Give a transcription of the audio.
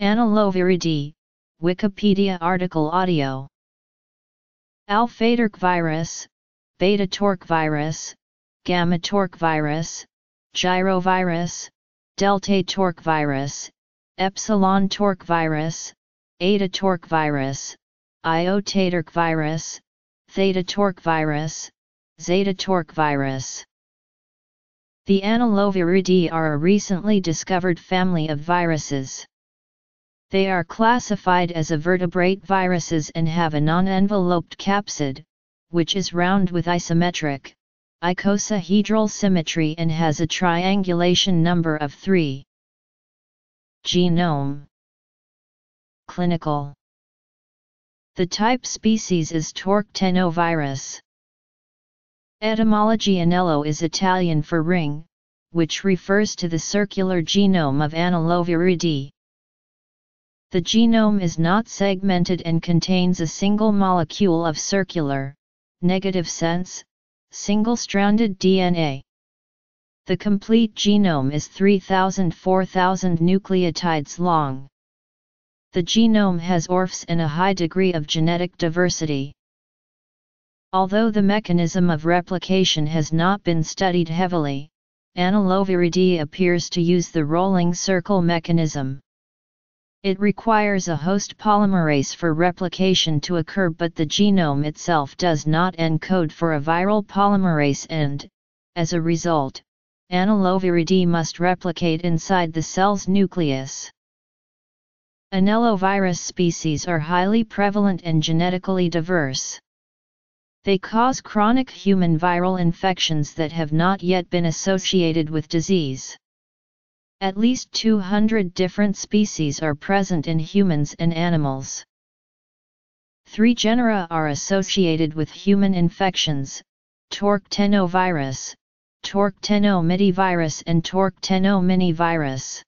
Anelloviridae, Wikipedia article audio. Alpha-Torque virus, Beta-Torque virus, Gamma-Torque virus, Gyrovirus, Delta-Torque virus, Epsilon-Torque virus, Eta-Torque virus, Iota-Torque virus, Theta-Torque virus, Zeta-Torque virus. The Anelloviridae are a recently discovered family of viruses. They are classified as a vertebrate viruses and have a non-enveloped capsid, which is round with isometric, icosahedral symmetry and has a triangulation number of 3. Genome Clinical The type species is Torque teno virus. Etymology Anello is Italian for ring, which refers to the circular genome of Anelloviridae. The genome is not segmented and contains a single molecule of circular, negative sense, single-stranded DNA. The complete genome is 3000-4000 nucleotides long. The genome has ORFs and a high degree of genetic diversity. Although the mechanism of replication has not been studied heavily, Anelloviridae appears to use the rolling circle mechanism. It requires a host polymerase for replication to occur but the genome itself does not encode for a viral polymerase and, as a result, Anelloviridae must replicate inside the cell's nucleus. Anellovirus species are highly prevalent and genetically diverse. They cause chronic human viral infections that have not yet been associated with disease. At least 200 different species are present in humans and animals. Three genera are associated with human infections, Torque teno virus, Torctenomitivirus and Torque teno mini virus.